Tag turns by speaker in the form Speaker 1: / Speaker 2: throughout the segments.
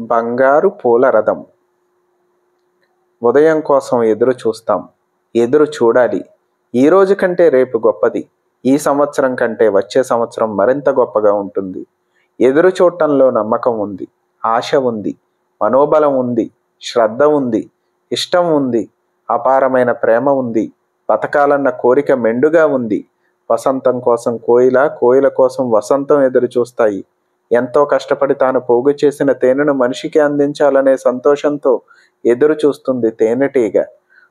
Speaker 1: బంగారు పూల రథం. ఉదయం కోసం ఎదురు చూస్తాం. ఎదురు చూడాలి. ఈ రోజు కంటే రేపు గొప్పది. ఈ సంవత్సరం కంటే వచ్చే సంవత్సరం మరింత గొప్పగా ఉంటుంది. ఎదురు చూడటంలో నమ్మకం ఉంది. ఆశ ఉంది. మనోబలం ఉంది. శ్రద్ధ ఉంది. ఇష్టం ఉంది. అపారమైన ప్రేమ ఉంది. బతకాలన్న కోరిక మెండుగా ఉంది. వసంతం కోసం కోయిల కోయిల కోసం వసంతం ఎదురు చూస్తాయి. ఎంతో కష్టపడి తాను పోగు చేసిన తేనెను మనిషికి అందించాలనే సంతోషంతో ఎదురు చూస్తుంది తేనెటీగ.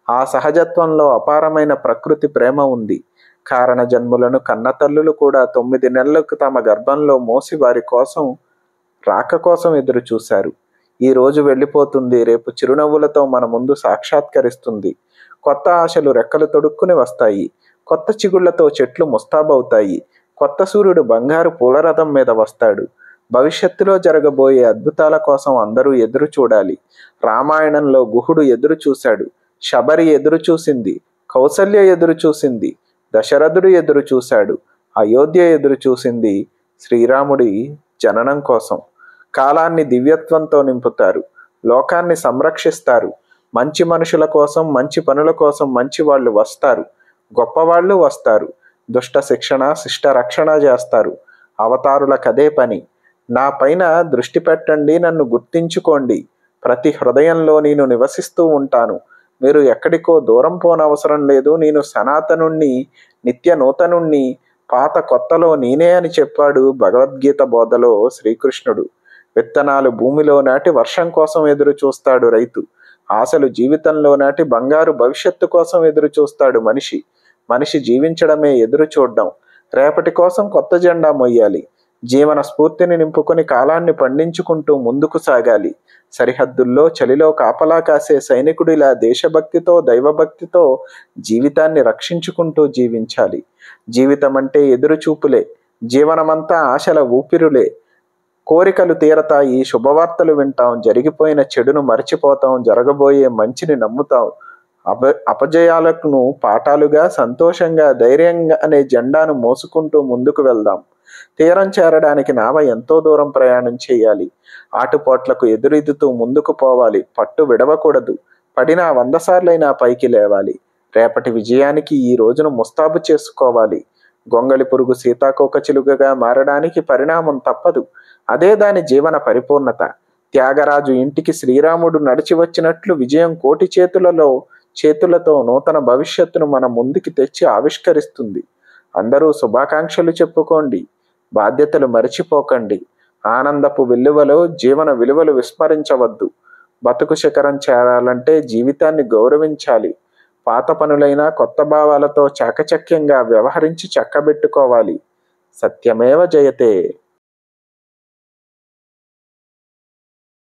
Speaker 1: ఆ సహజత్వంలో అపారమైన ప్రకృతి ప్రేమ ఉంది. కారణ జన్ములను కన్నతల్లులు కూడా తొమ్మిది నెలలకు తమ గర్భంలో మోసి వారి కోసం రాక కోసం ఎదురు చూశారు. ఈ రోజు వెళ్ళిపోతుంది. రేపు చిరునవ్వులతో మన ముందు సాక్షాత్కరిస్తుంది. కొత్త ఆశలు రెక్కలు తొడుక్కుని వస్తాయి. కొత్త చిగుళ్ళతో చెట్లు ముస్తాబవుతాయి. కొత్త సూర్యుడు బంగారు పూలరథం మీద వస్తాడు. భవిష్యత్తులో జరగబోయే అద్భుతాల కోసం అందరూ ఎదురు చూడాలి. రామాయణంలో గుహుడు ఎదురు చూశాడు. శబరి ఎదురు చూసింది. కౌసల్య ఎదురు చూసింది. దశరథుడు ఎదురు చూశాడు. అయోధ్య ఎదురు చూసింది శ్రీరాముడి జననం కోసం. కాలాన్ని దివ్యత్వంతో నింపుతారు. లోకాన్ని సంరక్షిస్తారు. మంచి మనుషుల కోసం మంచి పనుల కోసం మంచి వాళ్ళు వస్తారు. గొప్పవాళ్ళు వస్తారు. దుష్ట శిక్షణ శిష్ట రక్షణ చేస్తారు. అవతారుల కదే పని. నా పైన దృష్టి పెట్టండి నన్ను గుర్తించుకోండి. ప్రతి హృదయంలో నేను నివసిస్తూ ఉంటాను. మీరు ఎక్కడికో దూరం పోనవసరం లేదు. నేను సనాతనుణ్ణి నిత్య నూతనుణ్ణి పాత కొత్తలో నేనే అని చెప్పాడు భగవద్గీత బోధలో శ్రీకృష్ణుడు. విత్తనాలు భూమిలో నాటి వర్షం కోసం ఎదురు చూస్తాడు రైతు. ఆశలు జీవితంలో నాటి బంగారు భవిష్యత్తు కోసం ఎదురు చూస్తాడు మనిషి. మనిషి జీవించడమే ఎదురు చూడడం. రేపటి కోసం కొత్త జెండా మొయ్యాలి. జీవన స్ఫూర్తిని నింపుకొని కాలాన్ని పండించుకుంటూ ముందుకు సాగాలి. సరిహద్దుల్లో చలిలో కాపలా కాసే సైనికుడిలా దేశభక్తితో దైవభక్తితో జీవితాన్ని రక్షించుకుంటూ జీవించాలి. జీవితం అంటే ఎదురుచూపులే. జీవనమంతా ఆశల ఊపిరులే. కోరికలు తీరతాయి శుభవార్తలు వింటాం జరిగిపోయిన చెడును మర్చిపోతాం జరగబోయే మంచిని నమ్ముతాం. అప అపజయాలను పాఠాలుగా సంతోషంగా ధైర్యంగా అనే జెండాను మోసుకుంటూ ముందుకు వెళ్దాం. తీరం చేరడానికి నావ ఎంతో దూరం ప్రయాణం చేయాలి. ఆటుపోట్లకు ఎదురెదుతూ ముందుకు పోవాలి. పట్టు విడవకూడదు. పడినా వంద సార్లైనా పైకి లేవాలి. రేపటి విజయానికి ఈ రోజును ముస్తాబు చేసుకోవాలి. గొంగళి పురుగు సీతాకోక చిలుకగా మారడానికి పరిణామం తప్పదు. అదే దాని జీవన పరిపూర్ణత. త్యాగరాజు ఇంటికి శ్రీరాముడు నడిచి వచ్చినట్లు విజయం కోటి చేతులలో చేతులతో నూతన భవిష్యత్తును మన ముందుకి తెచ్చి ఆవిష్కరిస్తుంది. అందరూ శుభాకాంక్షలు చెప్పుకోండి. బాధ్యతలు మరిచిపోకండి. ఆనందపు విలువలో జీవన విలువలు విస్మరించవద్దు. బతుకు శిఖరం చేరాలంటే జీవితాన్ని గౌరవించాలి. పాత పనులైనా కొత్త భావాలతో చాకచక్యంగా వ్యవహరించి చక్కబెట్టుకోవాలి. సత్యమేవ జయతే.